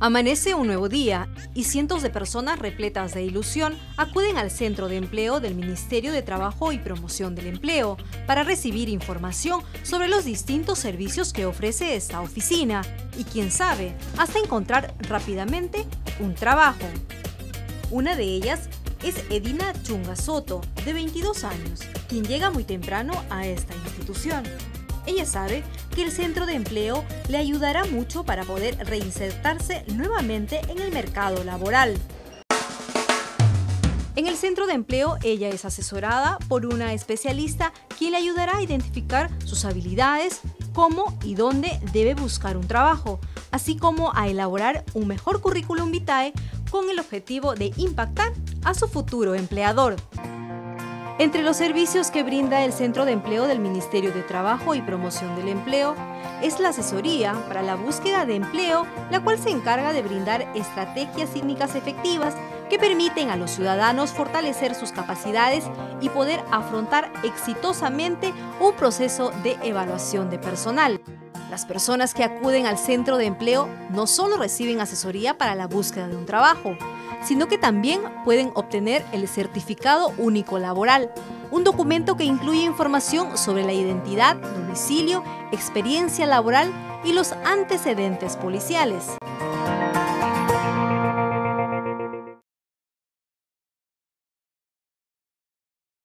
Amanece un nuevo día y cientos de personas repletas de ilusión acuden al centro de empleo del Ministerio de Trabajo y Promoción del Empleo para recibir información sobre los distintos servicios que ofrece esta oficina y quién sabe, hasta encontrar rápidamente un trabajo. Una de ellas es Edina Chunga Soto, de 22 años, quien llega muy temprano a esta institución. Ella sabe que el centro de empleo le ayudará mucho para poder reinsertarse nuevamente en el mercado laboral. En el centro de empleo, ella es asesorada por una especialista quien le ayudará a identificar sus habilidades, cómo y dónde debe buscar un trabajo, así como a elaborar un mejor currículum vitae con el objetivo de impactar a su futuro empleador. Entre los servicios que brinda el Centro de Empleo del Ministerio de Trabajo y Promoción del Empleo es la asesoría para la búsqueda de empleo, la cual se encarga de brindar estrategias técnicas efectivas que permiten a los ciudadanos fortalecer sus capacidades y poder afrontar exitosamente un proceso de evaluación de personal. Las personas que acuden al centro de empleo no solo reciben asesoría para la búsqueda de un trabajo, sino que también pueden obtener el Certificado Único Laboral, un documento que incluye información sobre la identidad, domicilio, experiencia laboral y los antecedentes policiales.